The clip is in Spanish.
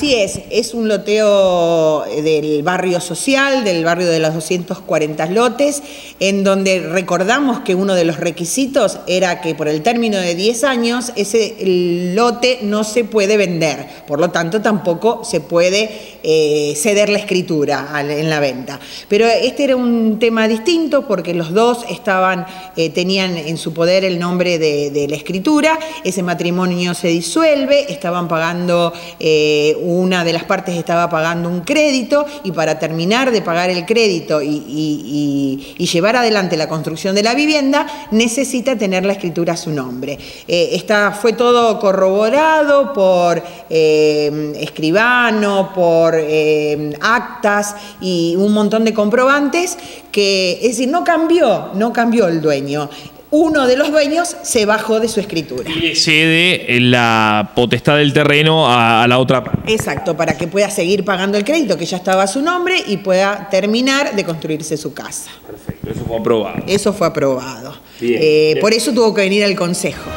Así es, es un loteo del barrio social, del barrio de los 240 lotes, en donde recordamos que uno de los requisitos era que por el término de 10 años ese lote no se puede vender, por lo tanto tampoco se puede eh, ceder la escritura en la venta. Pero este era un tema distinto porque los dos estaban, eh, tenían en su poder el nombre de, la escritura, ese matrimonio se disuelve, estaban pagando... Eh, una de las partes estaba pagando un crédito y para terminar de pagar el crédito y, llevar adelante la construcción de la vivienda necesita tener la escritura a su nombre. Eh, fue todo corroborado por eh, escribano, por eh, actas y un montón de comprobantes que, es decir, no cambió, no cambió el dueño uno de los dueños se bajó de su escritura. Y cede la potestad del terreno a, la otra parte. Exacto, para que pueda seguir pagando el crédito que ya estaba a su nombre y pueda terminar de construirse su casa. Perfecto, eso fue aprobado. Eso fue aprobado. Eh, por eso tuvo que venir al Consejo.